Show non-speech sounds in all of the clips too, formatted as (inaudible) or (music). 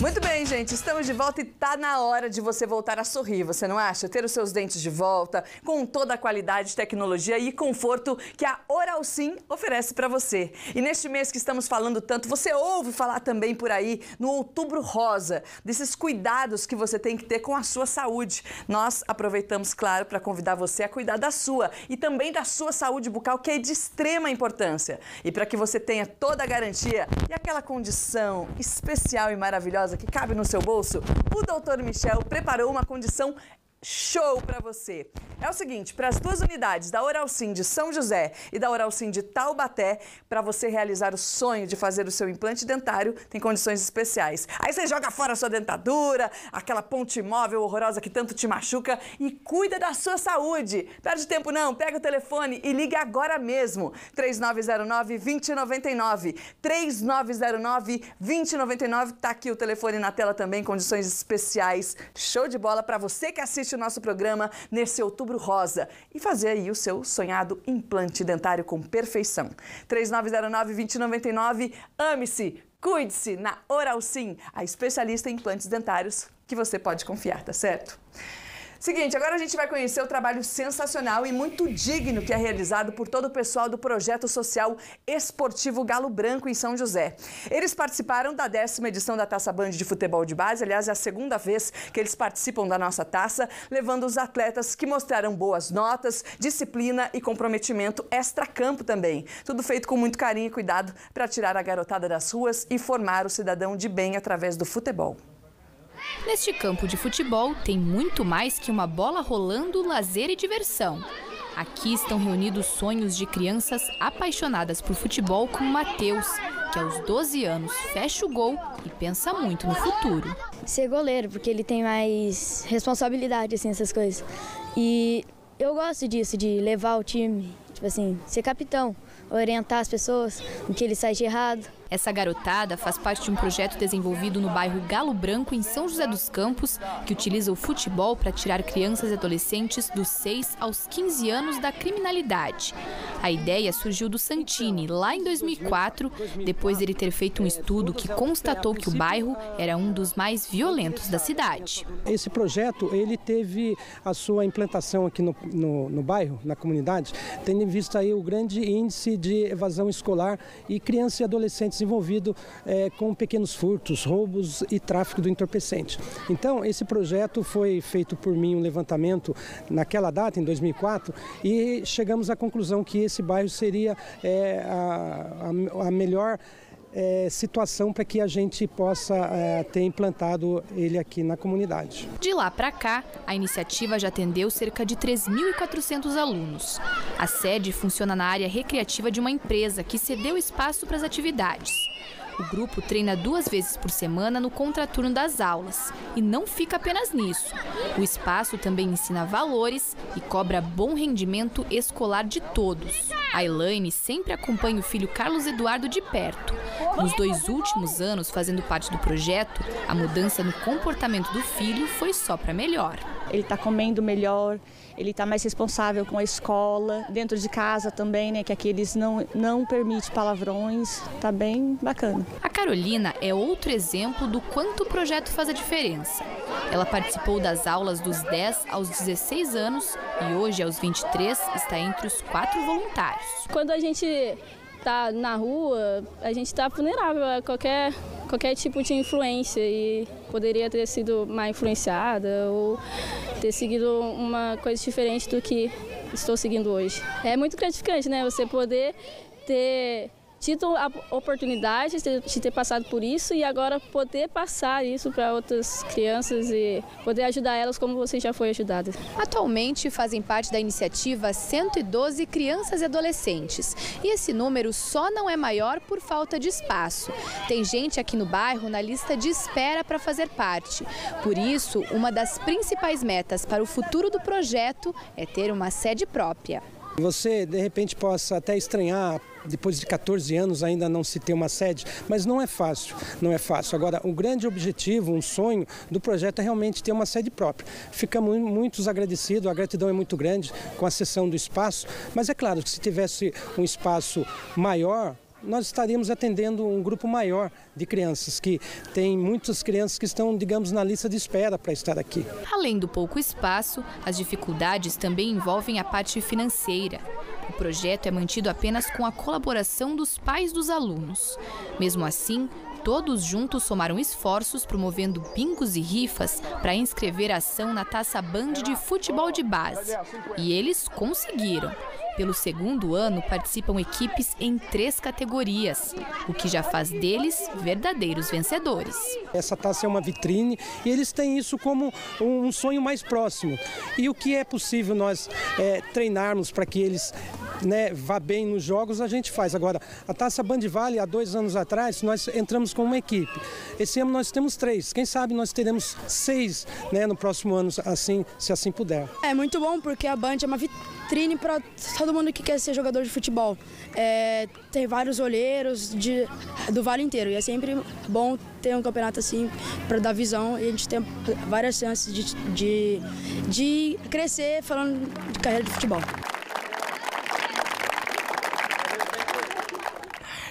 Muito bem, gente, estamos de volta e tá na hora de você voltar a sorrir, você não acha? Ter os seus dentes de volta, com toda a qualidade, tecnologia e conforto que a Oral Sim oferece para você. E neste mês que estamos falando tanto, você ouve falar também por aí no Outubro Rosa, desses cuidados que você tem que ter com a sua saúde. Nós aproveitamos, claro, para convidar você a cuidar da sua e também da sua saúde bucal, que é de extrema importância. E para que você tenha toda a garantia e aquela condição especial e maravilhosa que cabe no seu bolso, o Dr. Michel preparou uma condição show para você. É o seguinte, para as duas unidades da Oral Sim de São José e da Oral Sim de Taubaté, para você realizar o sonho de fazer o seu implante dentário, tem condições especiais. Aí você joga fora a sua dentadura, aquela ponte móvel horrorosa que tanto te machuca e cuida da sua saúde. Perde tempo não, pega o telefone e liga agora mesmo. 3909 2099. 3909 2099. Tá aqui o telefone na tela também, condições especiais. Show de bola para você que assiste assiste o nosso programa nesse outubro rosa e fazer aí o seu sonhado implante dentário com perfeição. 3909-2099, ame-se, cuide-se na Oral Sim, a especialista em implantes dentários que você pode confiar, tá certo? Seguinte, agora a gente vai conhecer o trabalho sensacional e muito digno que é realizado por todo o pessoal do projeto social esportivo Galo Branco em São José. Eles participaram da décima edição da Taça Band de Futebol de Base, aliás, é a segunda vez que eles participam da nossa taça, levando os atletas que mostraram boas notas, disciplina e comprometimento extra-campo também. Tudo feito com muito carinho e cuidado para tirar a garotada das ruas e formar o cidadão de bem através do futebol. Neste campo de futebol tem muito mais que uma bola rolando, lazer e diversão. Aqui estão reunidos sonhos de crianças apaixonadas por futebol como Matheus, que aos 12 anos fecha o gol e pensa muito no futuro. Ser goleiro, porque ele tem mais responsabilidade, assim, essas coisas. E eu gosto disso, de levar o time, tipo assim, ser capitão, orientar as pessoas no que ele sai de errado. Essa garotada faz parte de um projeto desenvolvido no bairro Galo Branco, em São José dos Campos, que utiliza o futebol para tirar crianças e adolescentes dos 6 aos 15 anos da criminalidade. A ideia surgiu do Santini, lá em 2004, depois dele ter feito um estudo que constatou que o bairro era um dos mais violentos da cidade. Esse projeto ele teve a sua implantação aqui no, no, no bairro, na comunidade, tendo em vista aí o grande índice de evasão escolar e crianças e adolescentes envolvido é, com pequenos furtos, roubos e tráfico do entorpecente. Então, esse projeto foi feito por mim, um levantamento naquela data, em 2004, e chegamos à conclusão que esse bairro seria é, a, a, a melhor é, situação para que a gente possa é, ter implantado ele aqui na comunidade. De lá para cá, a iniciativa já atendeu cerca de 3.400 alunos. A sede funciona na área recreativa de uma empresa que cedeu espaço para as atividades. O grupo treina duas vezes por semana no contraturno das aulas. E não fica apenas nisso. O espaço também ensina valores e cobra bom rendimento escolar de todos. A Elaine sempre acompanha o filho Carlos Eduardo de perto. Nos dois últimos anos fazendo parte do projeto, a mudança no comportamento do filho foi só para melhor. Ele está comendo melhor, ele está mais responsável com a escola, dentro de casa também, né? Que aqui eles não, não permite palavrões, tá bem bacana. A Carolina é outro exemplo do quanto o projeto faz a diferença. Ela participou das aulas dos 10 aos 16 anos e hoje, aos 23, está entre os quatro voluntários. Quando a gente está na rua, a gente está vulnerável a qualquer, qualquer tipo de influência e poderia ter sido mais influenciada ou ter seguido uma coisa diferente do que estou seguindo hoje. É muito gratificante, né? Você poder ter tido a oportunidade de ter passado por isso e agora poder passar isso para outras crianças e poder ajudar elas como você já foi ajudada. Atualmente fazem parte da iniciativa 112 crianças e adolescentes. E esse número só não é maior por falta de espaço. Tem gente aqui no bairro na lista de espera para fazer parte. Por isso, uma das principais metas para o futuro do projeto é ter uma sede própria. Você, de repente, possa até estranhar, depois de 14 anos ainda não se ter uma sede, mas não é fácil, não é fácil. Agora, o grande objetivo, um sonho do projeto é realmente ter uma sede própria. Ficamos muito agradecidos, a gratidão é muito grande com a cessão do espaço, mas é claro que se tivesse um espaço maior, nós estaríamos atendendo um grupo maior de crianças, que tem muitas crianças que estão, digamos, na lista de espera para estar aqui. Além do pouco espaço, as dificuldades também envolvem a parte financeira. O projeto é mantido apenas com a colaboração dos pais dos alunos. Mesmo assim, Todos juntos somaram esforços promovendo bingos e rifas para inscrever a ação na Taça Band de futebol de base. E eles conseguiram. Pelo segundo ano, participam equipes em três categorias, o que já faz deles verdadeiros vencedores. Essa taça é uma vitrine e eles têm isso como um sonho mais próximo. E o que é possível nós é, treinarmos para que eles né, vá bem nos jogos, a gente faz. Agora, a taça Band Vale, há dois anos atrás, nós entramos com uma equipe. Esse ano nós temos três. Quem sabe nós teremos seis né, no próximo ano, assim, se assim puder. É muito bom porque a Band é uma vitrine para todo mundo que quer ser jogador de futebol. É, tem vários olheiros de, do vale inteiro e é sempre bom ter um campeonato assim para dar visão e a gente tem várias chances de, de, de crescer falando de carreira de futebol.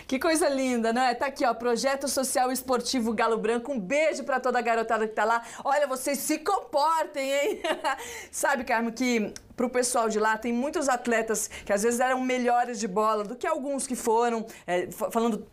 Que coisa linda, não é? Tá aqui, ó, Projeto Social Esportivo Galo Branco. Um beijo para toda a garotada que tá lá. Olha, vocês se comportem, hein? (laughs) Sabe, Carmo, que pro pessoal de lá tem muitos atletas que às vezes eram melhores de bola do que alguns que foram, é, falando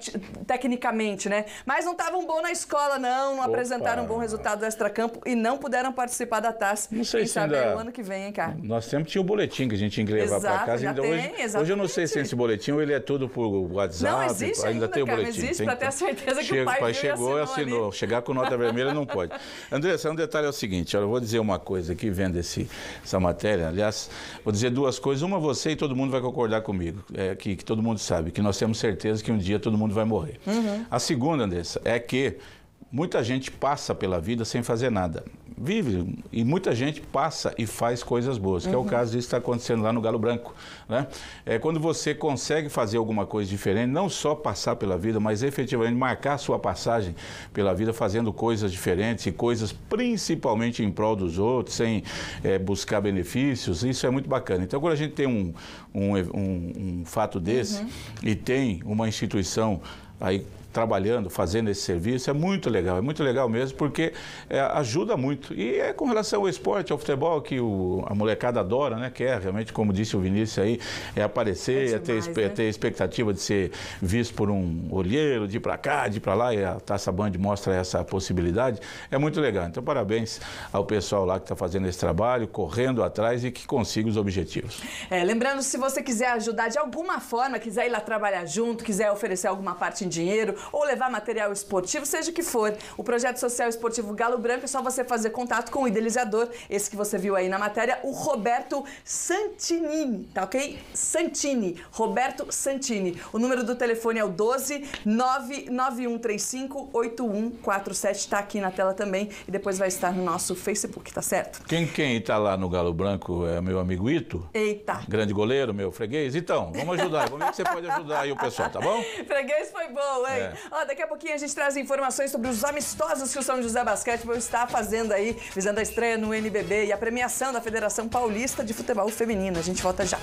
te tecnicamente, né? Mas não estavam bom na escola, não, não Opa. apresentaram um bom resultado do extracampo e não puderam participar da taça. Não sei Quem se sabe ainda... é o ano que vem, hein, cara? Nós sempre tinha o boletim que a gente tinha que levar para casa. Ainda tem, hoje, hoje eu não sei se esse boletim ou ele é todo por WhatsApp. Não existe ainda, ainda tem o cara, boletim. Não existe, para ter a certeza que Chega, o pai, pai chegou e assinou. assinou. Chegar com nota vermelha não pode. Andressa, um detalhe é o seguinte, olha, eu vou dizer uma coisa aqui, vendo esse, essa matéria. Aliás, vou dizer duas coisas. Uma você e todo mundo vai concordar comigo, é, que, que todo mundo sabe, que nós temos certeza que um dia todo mundo vai morrer. Uhum. A segunda segunda, Andressa, é que muita gente passa pela vida sem fazer nada. Vive, e muita gente passa e faz coisas boas, que uhum. é o uhum. caso disso que está acontecendo lá no Galo Branco. Né? É quando você consegue fazer alguma coisa diferente, não só passar pela vida, mas efetivamente marcar sua passagem pela vida fazendo coisas diferentes e coisas principalmente em prol dos outros, sem é, buscar benefícios, isso é muito bacana. Então, quando a gente tem um, um, um, um fato desse uhum. e tem uma instituição aí trabalhando, fazendo esse serviço, é muito legal, é muito legal mesmo, porque é, ajuda muito. E é com relação ao esporte, ao futebol, que o, a molecada adora, né? Quer realmente, como disse o Vinícius aí, é aparecer, é, demais, é ter, né? ter expectativa de ser visto por um olheiro, de ir para cá, de ir para lá, e a Taça Band mostra essa possibilidade. É muito legal. Então, parabéns ao pessoal lá que está fazendo esse trabalho, correndo atrás e que consiga os objetivos. É, lembrando, se você quiser ajudar de alguma forma, quiser ir lá trabalhar junto, quiser oferecer alguma parte em dinheiro, ou levar material esportivo, seja o que for. O projeto social esportivo Galo Branco é só você fazer contato com o idealizador, esse que você viu aí na matéria, o Roberto Santini, tá ok? Santini, Roberto Santini. O número do telefone é o 12 99135 8147, tá aqui na tela também e depois vai estar no nosso Facebook, tá certo? Quem quem tá lá no Galo Branco é meu amigo Ito? Eita. Grande goleiro, meu freguês. Então, vamos ajudar. Vamos ver que você pode ajudar aí o pessoal, tá bom? (laughs) freguês foi bom, hein? Ó, daqui a pouquinho a gente traz informações sobre os amistosos que o São José Basquetebol está fazendo aí, visando a estreia no NBB e a premiação da Federação Paulista de Futebol Feminino. A gente volta já.